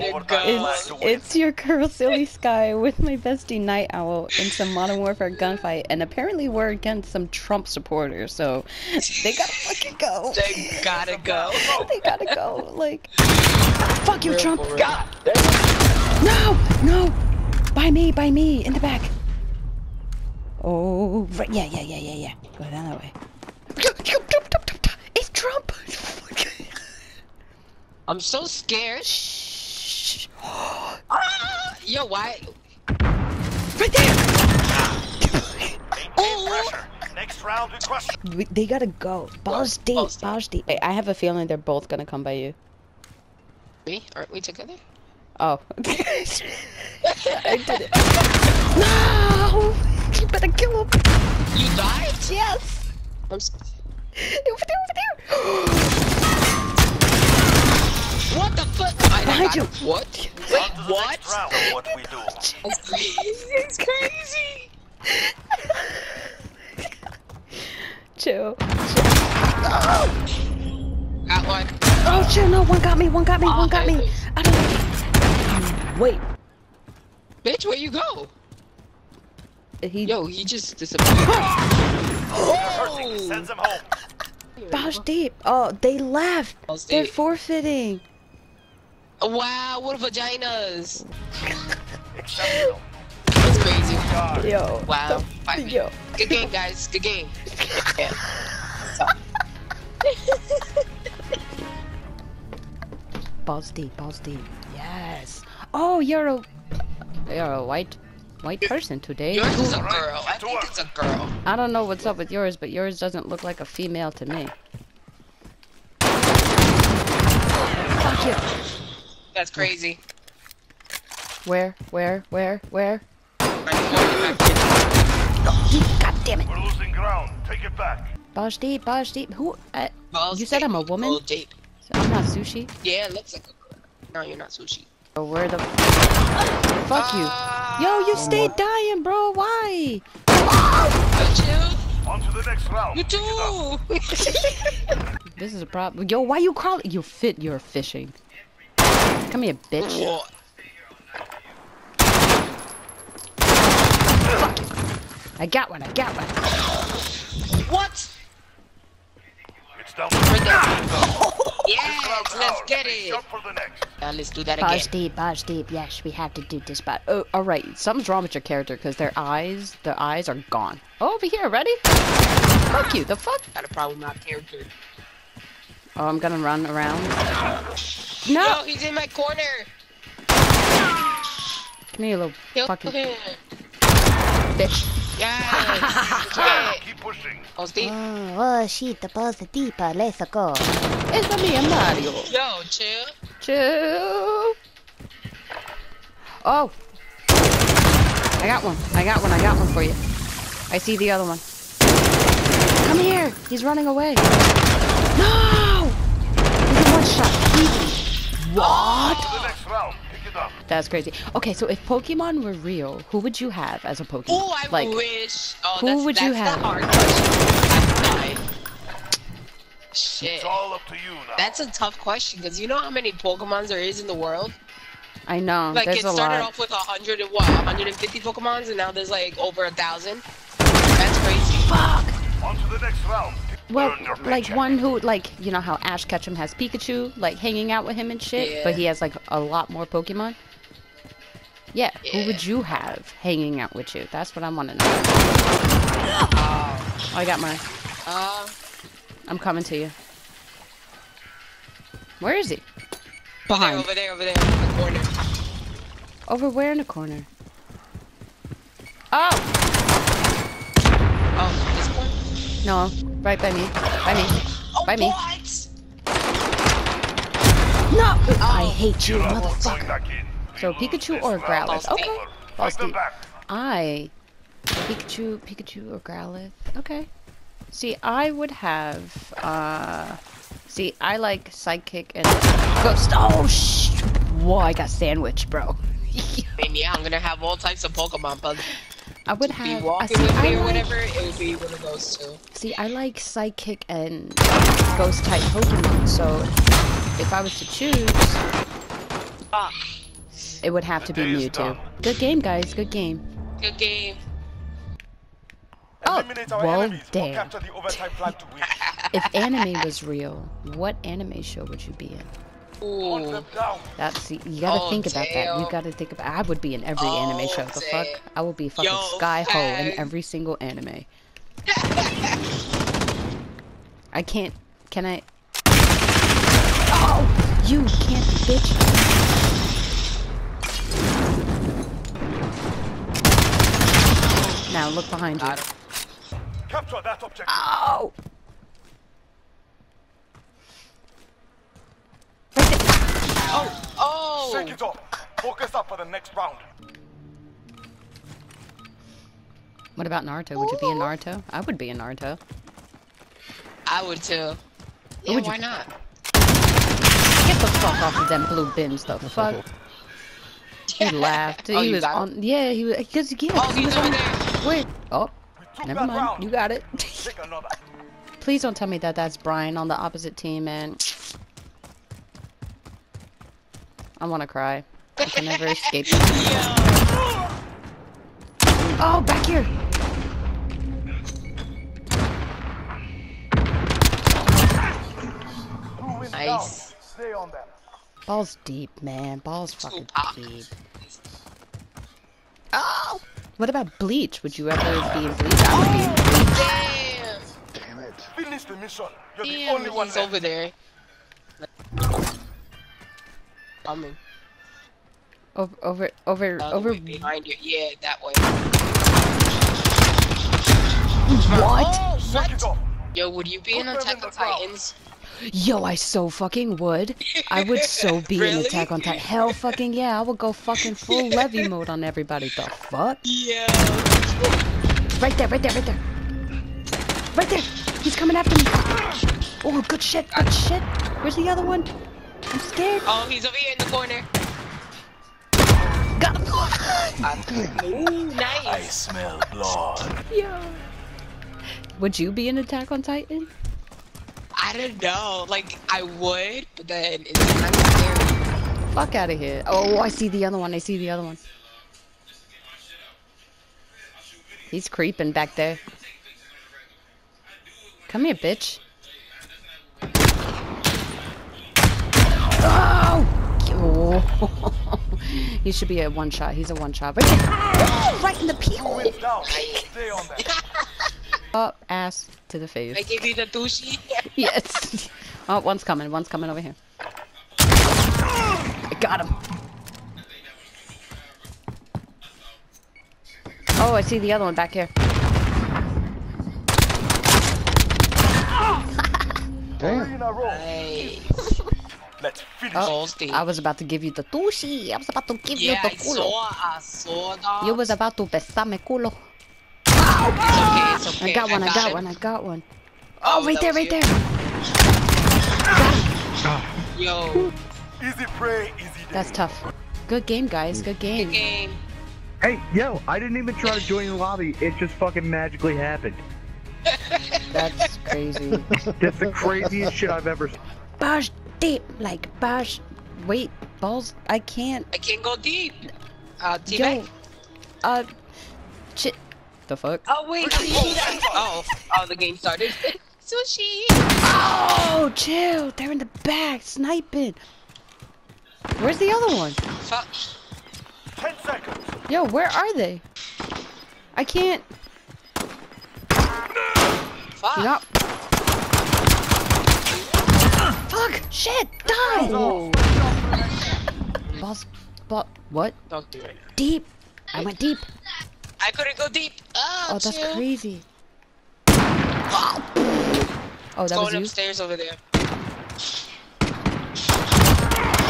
Gotta go. It's, it's your girl Silly Skyy with my bestie Night Owl in some Modern Warfare gunfight, and apparently we're against some Trump supporters, so they gotta fucking go. They gotta go. they gotta go. Like, fuck you, Real Trump. real. God, No, no, by me, by me, in the back. Oh, right, yeah, yeah, yeah, yeah, yeah. Go down that way. It's Trump. I'm so scared. Shh. Ah, yo, why? Right there. Maintain pressure. Next round we They gotta go. Balls deep, balls deep. balls deep. I I have a feeling they're both gonna come by you. Me? Aren't we together? Oh. I did it. No! You better kill him. You died? Yes. I'm s- Over there, over there. what the fuck? I, I Behind you. it. What? On Wait, what? next round what we do. That's crazy. It's crazy. Chill. Got one. Oh, chill. No, one got me. One got me. One got oh, me. I don't. Wait. Bitch, where you go? He. Yo, he just disappeared. Hurting. Sends them home. Balls deep. Oh, they left. They're forfeiting. Wow, what vaginas? That's crazy. Yo. Wow. Five Yo. Good game, guys. Good game. Yeah. Balls deep. Balls deep. Yes. Oh, you're a. You're a white, white person today. Yours is a girl. I think it's a girl. I don't know what's up with yours, but yours doesn't look like a female to me. Fuck you. That's crazy. Where? Where? Where? Where? God damn it. We're losing ground. Take it back. Bosh deep, bosh deep. Who? Uh, Balls You said I'm a woman? balls deep. I'm not sushi. Yeah, it looks like a. No, you're not sushi. Or where the? Fuck you. Yo, you stayed dying, bro. Why? Chill. On to the next round. You Pick it up. too. This is a problem. Yo, why you crawling? You fit. You're fishing. Come here, bitch. What? I got one. I got one. What? It's down Right to there. Yes, let's get it. up for the next. Now let's do that Bosh again. deep, bosh deep. Yes, we have to do this, but oh, all right. Something's wrong with your character because their eyes, their eyes are gone. Oh, over here, ready? Fuck you. The fuck? Got a problem with my character. Oh, I'm gonna run around. Yo, No, he's in my corner. come here, you little Kill fucking him. bitch. Yes. yeah. Keep pushing. Oh, Steve. Oh, oh shit, the balls deeper. Uh, let's go. It's me and Mario. Yo, chill. Chill. Oh. I got one. I got one. I got one for you. I see the other one. Come here. He's running away. No! He's shot. Easy. What? To the next round. Pick it up. That's crazy. Okay, so if Pokemon were real, who would you have as a Pokemon? Oh, I like, wish. Oh, who that's, would that's you the have? hard question. That's Shit. It's all up to you now. That's a tough question because you know how many Pokemons there is in the world. I know. Like there's it a started lot. off with a hundred and what, 150 Pokemons, and now there's like over a thousand. That's crazy. Fuck. On to the next round. Well, like one who, like, you know how Ash Ketchum has Pikachu, like, hanging out with him and shit, but he has, like, a lot more Pokemon? Yeah, who would you have hanging out with you? That's what I want to know. Oh, I got mine. Uh, I'm coming to you. Where is he? there, Behind. over there, over there, in the corner. Over where in the corner? Oh! Oh, this one. No, right by me. By me. Oh, By me. what? No! I hate you, You're motherfucker. going back in. So Pikachu or round. Growlithe? Okay. over. Balls deep. I Pikachu, Pikachu or Growlithe. Okay. See, I would have. uh See, I like Psychic and Ghost. Oh sh! Whoa, I got sandwiched, bro. I mean, yeah, I'm gonna have all types of Pokemon, but I would be have. I walking see, with I or like, whatever, it would be one of those two. see, I like Psychic and Ghost type Pokemon. So, if I was to choose, Ah, It would have to be The day Mewtwo. Good game, guys. Good game. good game. Oh, well, enemies damn. capture the to win. If anime was real, what anime show would you be in? Hunt Ooh. That's you gotta Oh, think about that. You gotta think about. I would be in every anime Oh, show. The fuck. I would be fucking Yo, Sky Ho in every single anime. I can't. Can I? Oh, you can't, bitch. Now look behind you. Capture that objective. Oh. Right there. Oh, oh, Shake oh. it up. Focus up for the next round. What about Naruto? Would you be in Naruto? I would be in Naruto. I would too. Yeah, would why not? Get the fuck off of them blue bins, the fuck. He laughed. Oh, he was got on. Yeah, he was. Cause yeah. Oh, he he's was over on. there. Wait. Oh, never mind. round. You got it. Please don't tell me that that's Brian on the opposite team, man. I want to cry. I can never escape. Yo. Oh, back here. Nice. Stay on them. Balls deep, man. Balls fucking Tupac. deep. Oh. What about Bleach? Would you ever be in Bleach? I would be in Bleach. Damn. Damn it. Finish the mission. You're the only one he's left. over there. Coming. Over, over, over, The other over. behind you. Yeah, that way. What? Oh, what? Yo, would you be in Put them in Attack on. Titans? Yo, I so fucking would. I would so be in Really? Attack on Titan. Hell fucking yeah, I would go fucking full Levi mode on everybody. The fuck? Yeah. Right there, right there, right there. Right there. He's coming after me. Oh, good shit, good shit. Where's the other one? I'm scared. Oh, he's over here in the corner. Got him. Ooh, nice. I smell blood. Yo. Would you be an Attack on Titan? I don't know. Like, I would, but then it's kind of scary. Fuck out of here. Oh, I see the other one. I see the other one. He's creeping back there. Come here, bitch. Oh! Oh. he should be a one shot. He's a one shot. Right, there. right in the Two peel. Stay on them. Up, ass to the face. I give you the douchey. Yes. Oh, one's coming. One's coming over here. I got him. Oh, I see the other one back here. Damn. Three in a row. Nice. Let's finish. Oh, I was about to give you the tushi. I was about to give Yeah, you I the culo. saw. I saw, dog. You was about to besame culo. It's okay, it's okay. I got one. I got him. one. I got one. Oh, oh right there, right you. there. Yo, Easy prey, easy day. That's tough. Good game, guys. Good game. game. Hey, yo, I didn't even try to join the lobby. It just fucking magically happened. That's crazy. That's the craziest shit I've ever seen. Bash deep, like bash. Wait, balls. I can't. I can't go deep. Uh, Yo, uh, shit. The fuck? Oh wait, oh, oh, the game started. Sushi. Oh, chill. They're in the back sniping. Where's the other one? Fuck. Ten seconds. Yo, where are they? I can't. Fuck. Yup. Fuck! Shit! Die! Oh. Boss. But what? Talk to me. Deep. I went deep. I couldn't go deep. Ah, oh, oh, Oh, that's crazy. Oh, that Going was you. upstairs over there.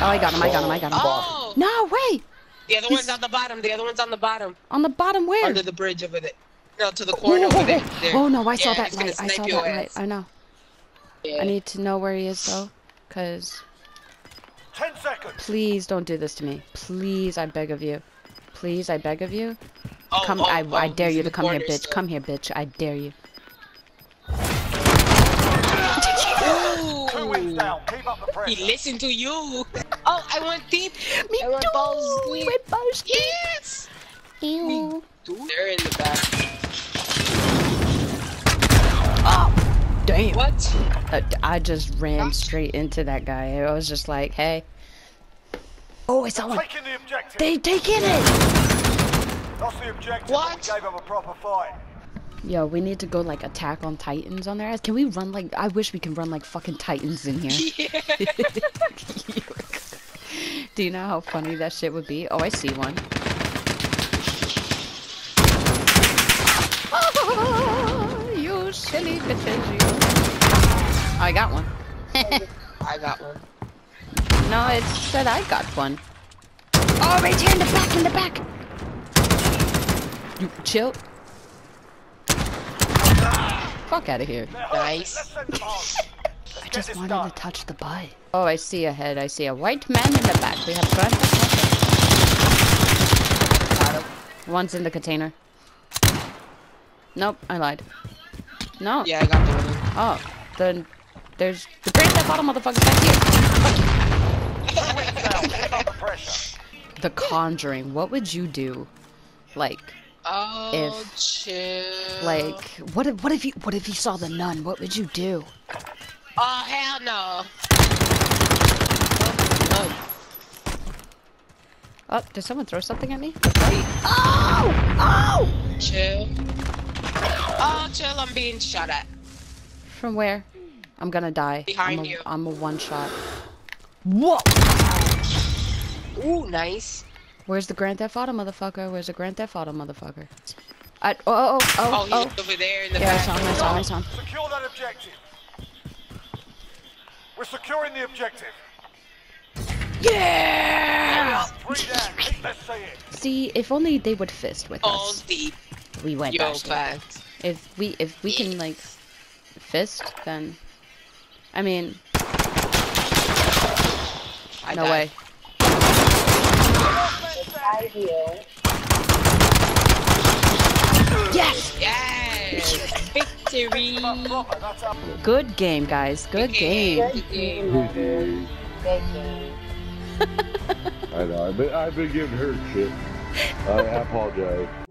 Oh, I got him. I got him. I got him. Oh, No way! the other one's on the bottom. The other one's on the bottom, On the bottom where? under the bridge over there. No, to the corner whoa, over there. Oh no, I saw that light. I saw that light. ass. I know. Yeah. I need to know where he is though. Cause Ten seconds. please don't do this to me. Please, I beg of you. Please, I beg of you. Oh, Come, oh, I, oh, I dare you to the come here, bitch. still. Come here, bitch. I dare you. Two wins Ooh. down. Keep up the He listened to you. Oh, I went deep. Me I went too. balls deep. went balls deep. Yes. Ew. Dude, they're in the back. Damn. What? Uh, I just ran straight into that guy. I was just like, hey. Oh, I saw one. Taking the objective. They taking it. Lost the objective. What? But we gave them a proper fight. Yo, we need to go like attack on Titans on their ass. Can we run like? I wish we can run like fucking Titans in here. Yeah. Do you know how funny that shit would be? Oh, I see one. Oh, you silly bitches, you. I got one. I got one. no, it said I got one. Oh, right here in the back, in the back. You chill. Fuck out of here. Nice. Let's send them home. Let's I just wanted done. to touch the butt. Oh, I see a head. I see a white man in the back. We have him. One's in the container. Nope, I lied. No. Yeah, I got the one. Oh, then there's the Grand Theft Auto motherfuckers back here. Now, get under pressure. The Conjuring. What would you do? Like, Oh, If- chill. like, what if, what if you, what if you saw the nun? What would you do? Oh, hell no. Oh, Oh, did someone throw something at me? Oh! Oh! Chill. Oh, chill. I'm being shot at. From where? I'm gonna die. Behind I'm a, you. I'm a one shot. Whoa! Ooh, nice. Where's the Grand Theft Auto motherfucker? Where's the Grand Theft Auto motherfucker? I, oh, oh, Oh, oh, oh he's oh. over there in the Yeah, I saw him, I saw him, I saw him. Secure that objective. We're securing the objective. Yeah! Three down. Let's see if only they would fist with Balls us. deep. We went Yo, faster. facts. If we, if we can like fist, then, I mean, I no died. way. Yes! Yes! Victory! Proper, that's up. Good game, guys. Good game. Good game. I know. I've been, I've been giving her shit. I apologize.